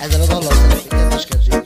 Ez a dolog, hogy